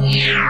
Yeah.